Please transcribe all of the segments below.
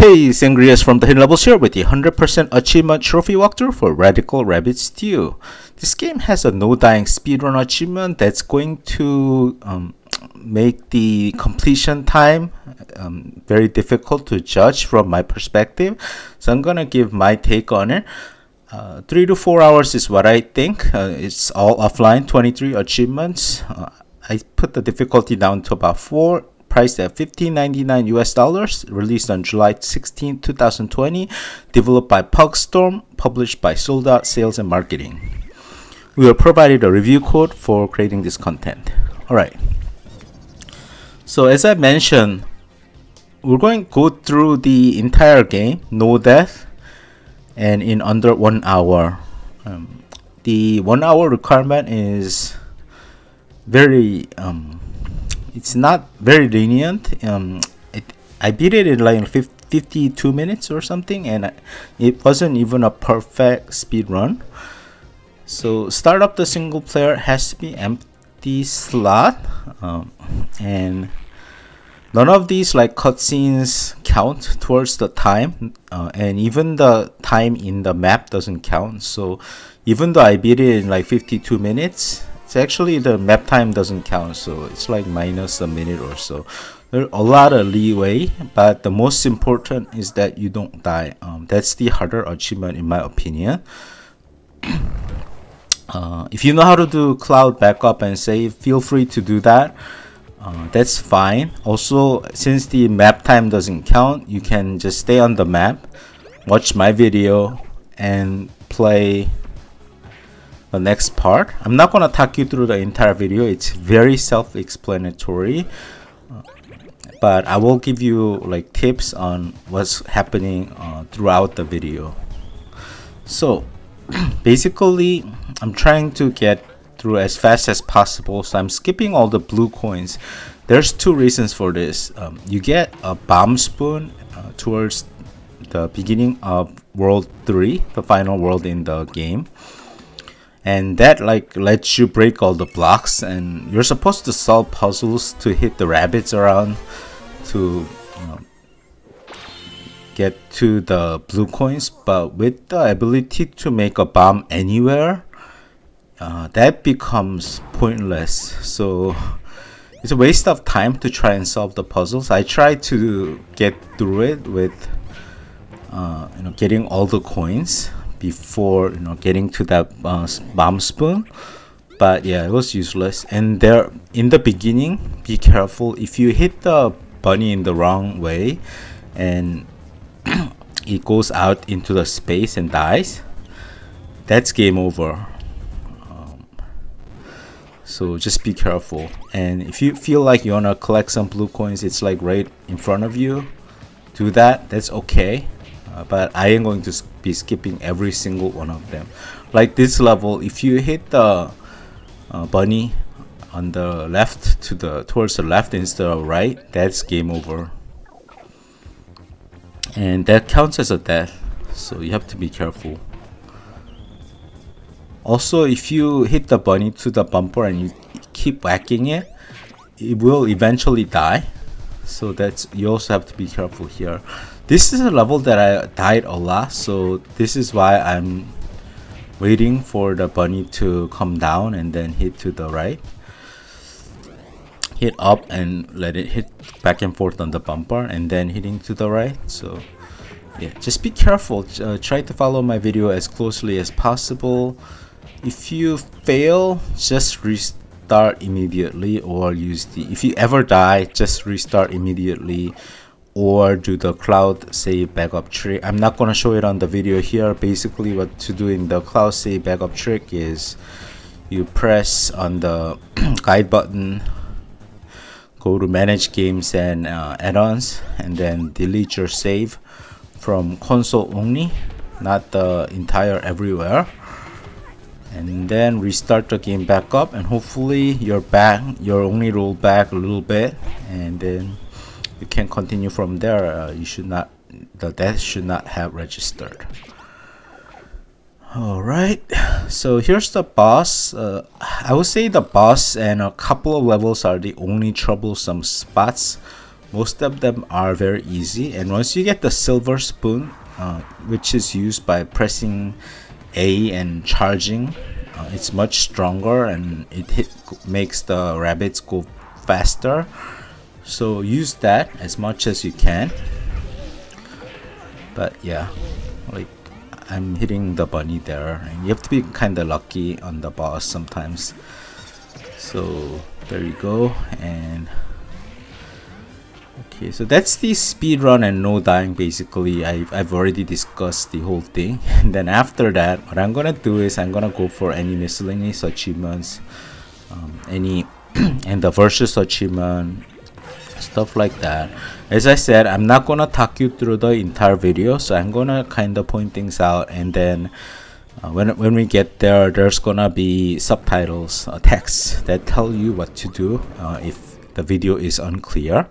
Hey, Sangriaz from the Hidden Levels here with the 100% achievement trophy walkthrough for Radical Rabbit Stew. This game has a no dying speedrun achievement that's going to um, make the completion time um, very difficult to judge from my perspective. So I'm gonna give my take on it. Uh, three to four hours is what I think. Uh, it's all offline, 23 achievements. Uh, I put the difficulty down to about four priced at 15.99 US dollars, released on July 16, 2020, developed by Pugstorm, published by Sold Out Sales and Marketing. We were provided a review code for creating this content. All right. So as I mentioned, we're going to go through the entire game, no death, and in under one hour. Um, the one hour requirement is very um, it's not very lenient. Um, it, I beat it in like 52 minutes or something, and it wasn't even a perfect speed run. So start up the single player has to be empty slot, um, and none of these like cutscenes count towards the time, uh, and even the time in the map doesn't count. So even though I beat it in like 52 minutes, it's actually the map time doesn't count, so it's like minus a minute or so. There's a lot of leeway, but the most important is that you don't die. Um, that's the harder achievement in my opinion. uh, if you know how to do cloud backup and save, feel free to do that. Uh, that's fine. Also, since the map time doesn't count, you can just stay on the map, watch my video, and play the next part. I'm not gonna talk you through the entire video. It's very self-explanatory. but I will give you like tips on what's happening uh, throughout the video. So basically, I'm trying to get through as fast as possible. So I'm skipping all the blue coins. There's two reasons for this. Um, you get a bomb spoon uh, towards the beginning of world 3, the final world in the game and that like lets you break all the blocks and you're supposed to solve puzzles to hit the rabbits around to get to the blue coins. But with the ability to make a bomb anywhere uh, that becomes pointless. So it's a waste of time to try and solve the puzzles. I try to get through it with uh, you know getting all the coins before you know getting to that uh, bomb spoon but yeah it was useless. And there in the beginning be careful. If you hit the bunny in the wrong way and it goes out into the space and dies that's game over. Um, so just be careful. And if you feel like you want to collect some blue coins it's like right in front of you do that. That's okay uh, but I am going to be skipping every single one of them. Like this level if you hit the uh, bunny on the left to the towards the left instead of right that's game over. And that counts as a death so you have to be careful. Also if you hit the bunny to the bumper and you keep whacking it it will eventually die. So that's you also have to be careful here this is a level that I died a lot, so this is why I'm waiting for the bunny to come down and then hit to the right. Hit up and let it hit back and forth on the bumper and then hitting to the right. So yeah, just be careful. Uh, try to follow my video as closely as possible. If you fail, just restart immediately or use the if you ever die just restart immediately or do the cloud save backup trick? I'm not going to show it on the video here. Basically what to do in the cloud save backup trick is you press on the guide button go to manage games and uh, add-ons and then delete your save from console only not the entire everywhere. And then restart the game back up and hopefully you're back you're only roll back a little bit and then you can continue from there uh, you should not the death should not have registered. Alright so here's the boss uh, I would say the boss and a couple of levels are the only troublesome spots. Most of them are very easy and once you get the silver spoon uh, which is used by pressing A and charging uh, it's much stronger and it hit, makes the rabbits go faster so use that as much as you can. But yeah like I'm hitting the bunny there and you have to be kind of lucky on the boss sometimes. So there you go and okay so that's the speed run and no dying basically. I've, I've already discussed the whole thing. And then after that what I'm gonna do is I'm gonna go for any miscellaneous achievements um, any and the versus achievement stuff like that as I said I'm not gonna talk you through the entire video so I'm gonna kind of point things out and then uh, when, when we get there there's gonna be subtitles uh, text that tell you what to do uh, if the video is unclear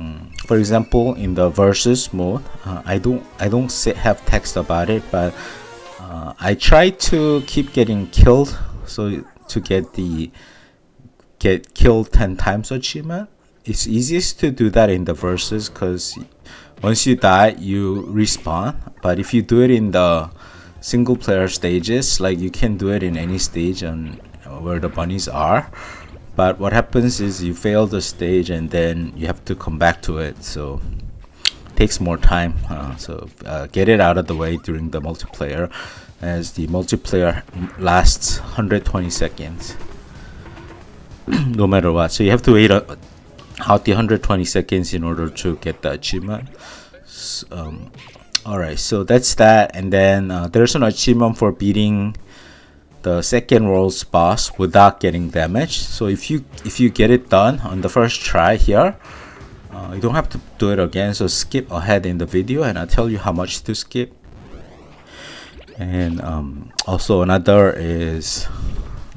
mm. for example in the versus mode uh, I don't I don't have text about it but uh, I try to keep getting killed so to get the get killed 10 times achievement it's easiest to do that in the versus because once you die you respawn. But if you do it in the single player stages like you can do it in any stage and where the bunnies are. But what happens is you fail the stage and then you have to come back to it. So it takes more time uh, so uh, get it out of the way during the multiplayer as the multiplayer lasts 120 seconds. No matter what. So you have to wait out the 120 seconds in order to get the achievement. Um, all right so that's that and then uh, there's an achievement for beating the second world's boss without getting damaged. So if you if you get it done on the first try here uh, you don't have to do it again so skip ahead in the video and I'll tell you how much to skip. And um, also another is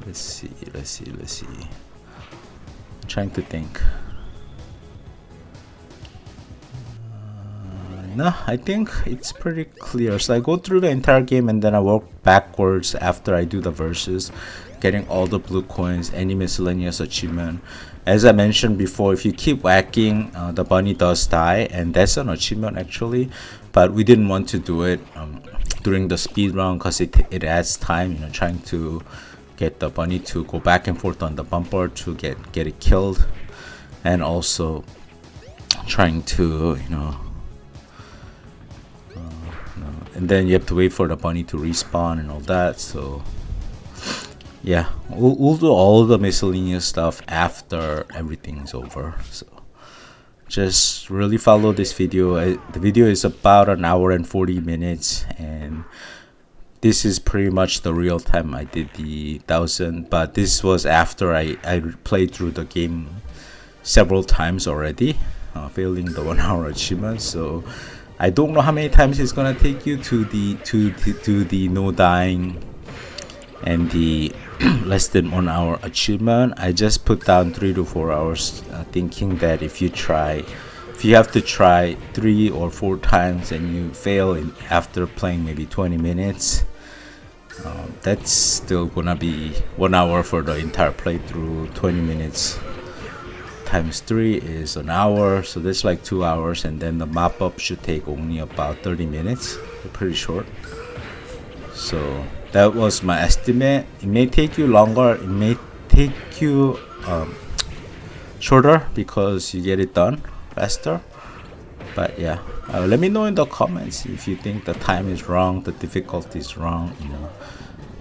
let's see let's see let's see. I'm trying to think no I think it's pretty clear. So I go through the entire game and then I work backwards after I do the versus getting all the blue coins any miscellaneous achievement. As I mentioned before if you keep whacking uh, the bunny does die and that's an achievement actually. But we didn't want to do it um, during the speed run because it, it adds time you know trying to get the bunny to go back and forth on the bumper to get get it killed. And also trying to you know and then you have to wait for the bunny to respawn and all that so yeah. We'll, we'll do all the miscellaneous stuff after everything's over so. Just really follow this video. The video is about an hour and 40 minutes and this is pretty much the real time I did the thousand but this was after I, I played through the game several times already uh, failing the one hour achievement so I don't know how many times it's gonna take you to the to to, to the no dying and the less than one hour achievement. I just put down three to four hours, uh, thinking that if you try, if you have to try three or four times and you fail in, after playing maybe 20 minutes, um, that's still gonna be one hour for the entire playthrough. 20 minutes times 3 is an hour so that's like 2 hours and then the mop up should take only about 30 minutes. Pretty short. So that was my estimate. It may take you longer it may take you um, shorter because you get it done faster. But yeah uh, let me know in the comments if you think the time is wrong the difficulty is wrong you know.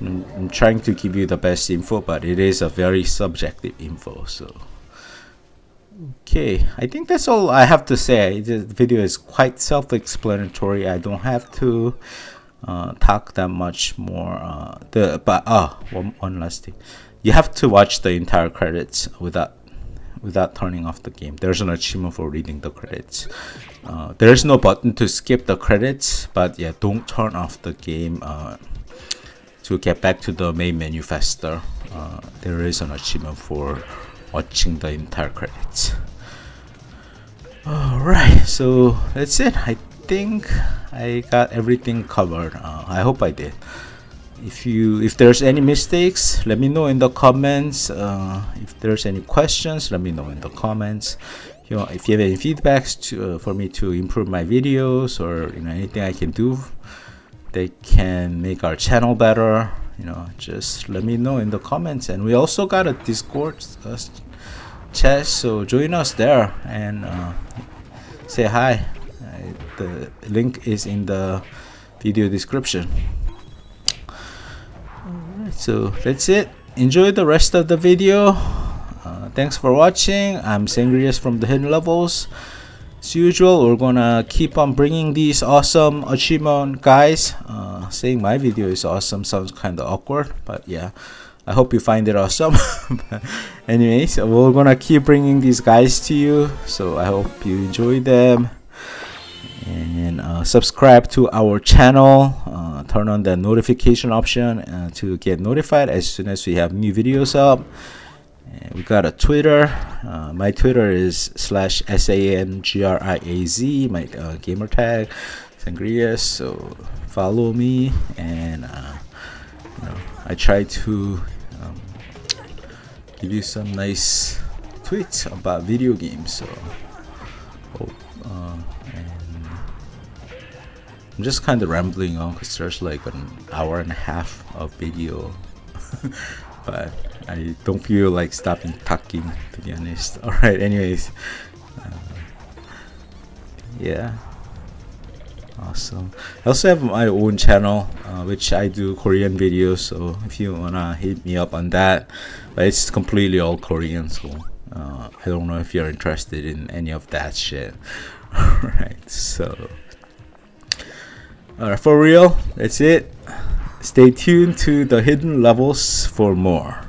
I'm, I'm trying to give you the best info but it is a very subjective info so Okay, I think that's all I have to say. The video is quite self-explanatory. I don't have to uh, talk that much more. Uh, the but ah, uh, one, one last thing, you have to watch the entire credits without without turning off the game. There's an achievement for reading the credits. Uh, there's no button to skip the credits, but yeah, don't turn off the game uh, to get back to the main menu faster. Uh, there is an achievement for watching the entire credits. Alright, so that's it. I think I got everything covered. Uh, I hope I did. If you if there's any mistakes, let me know in the comments. Uh, if there's any questions, let me know in the comments. you know if you have any feedbacks to, uh, for me to improve my videos or you know anything I can do they can make our channel better you know just let me know in the comments. And we also got a discord uh, chat so join us there and uh, say hi. Uh, the link is in the video description. Alright, so that's it. Enjoy the rest of the video. Uh, thanks for watching. I'm Sangriaz from the hidden levels as usual we're gonna keep on bringing these awesome achievement guys. Uh, saying my video is awesome sounds kind of awkward but yeah. I hope you find it awesome. Anyways we're gonna keep bringing these guys to you so I hope you enjoy them. And uh, subscribe to our channel. Uh, turn on the notification option uh, to get notified as soon as we have new videos up we got a Twitter. Uh, my Twitter is slash S A N G R I A Z. My uh, gamer tag Sangriaz. So follow me, and uh, you know, I try to um, give you some nice tweets about video games. So. Uh, I'm just kind of rambling on because there's like an hour and a half of video, but I don't feel like stopping talking to be honest. Alright, anyways. Uh, yeah. Awesome. I also have my own channel, uh, which I do Korean videos. So if you wanna hit me up on that, but it's completely all Korean. So uh, I don't know if you're interested in any of that shit. Alright, so. Alright, for real, that's it. Stay tuned to the hidden levels for more.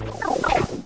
Oh,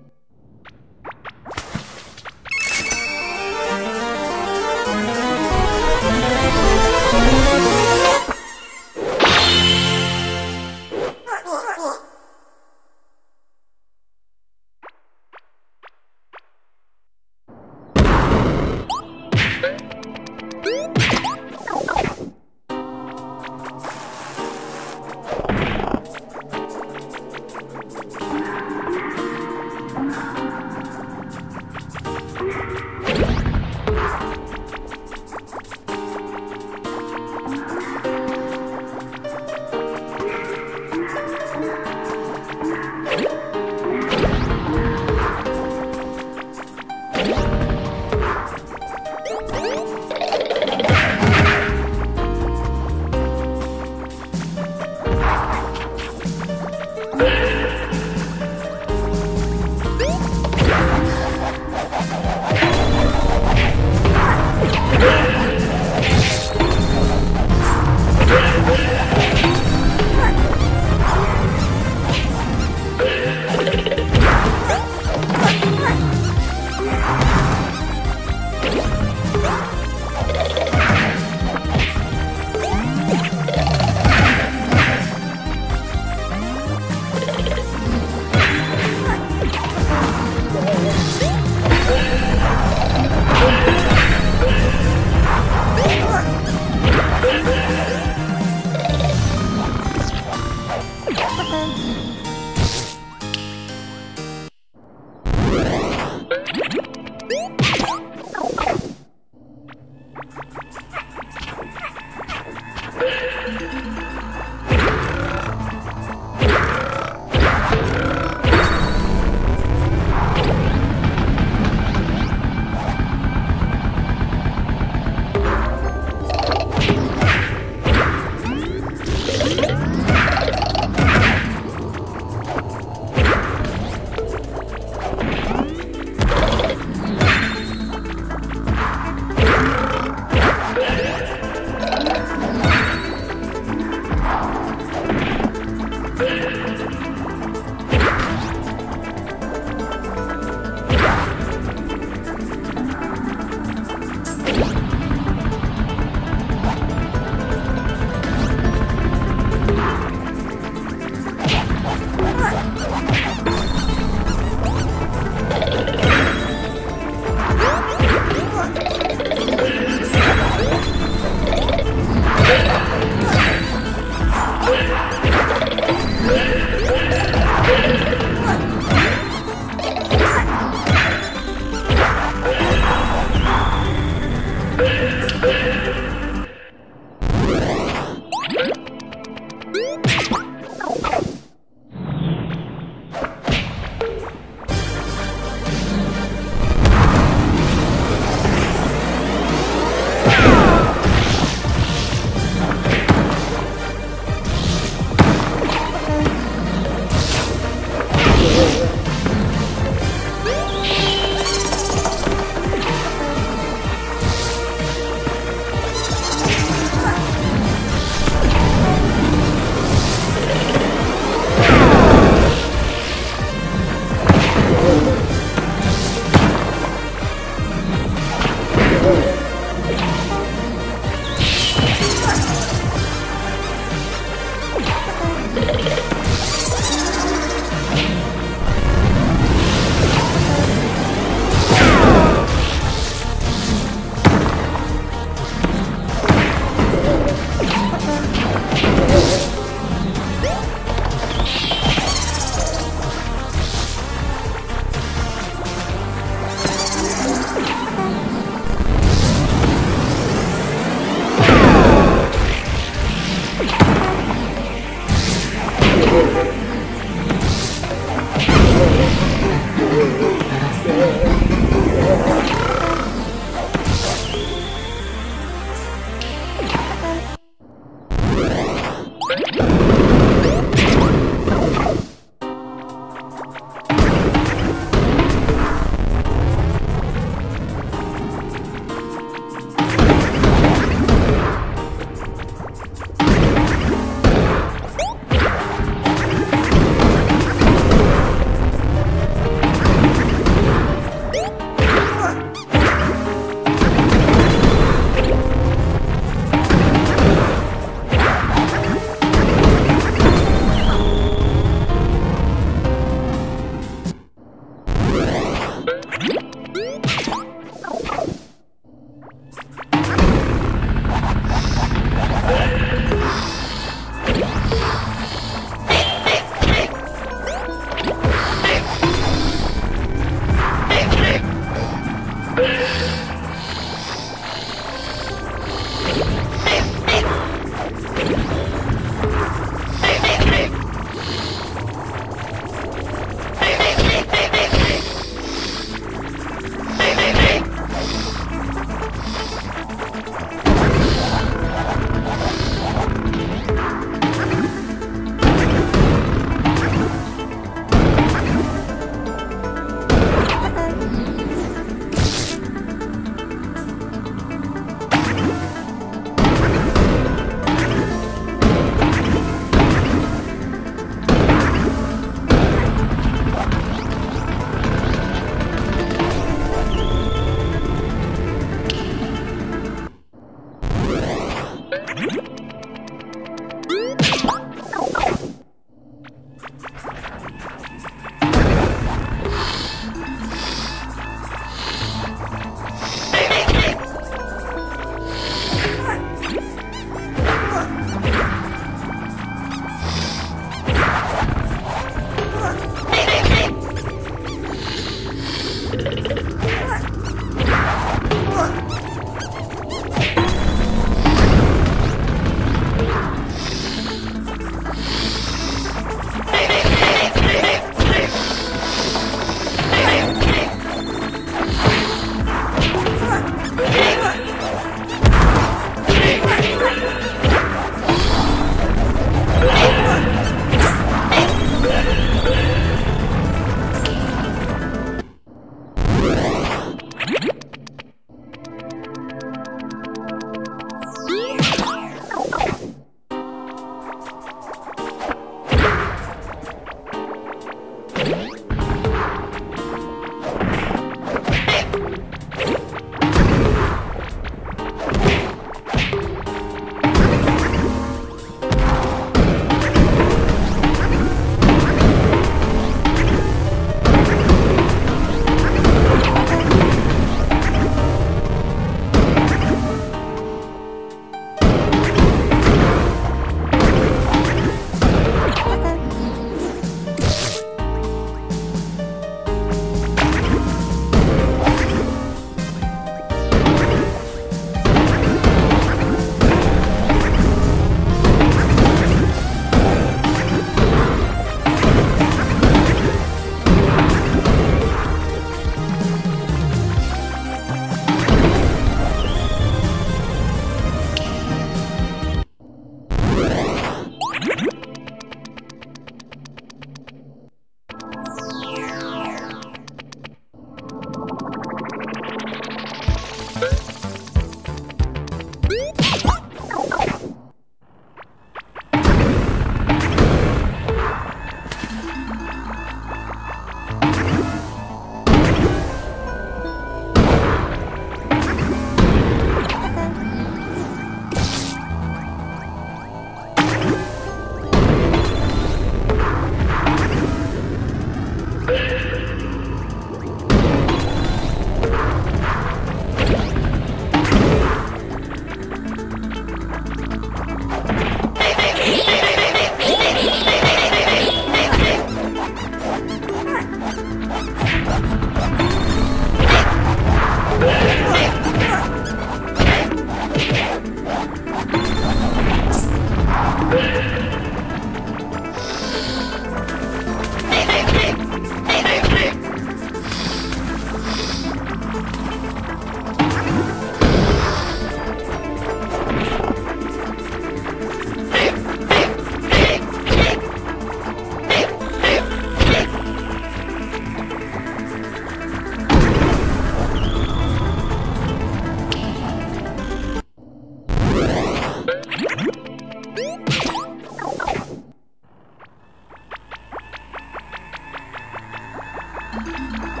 you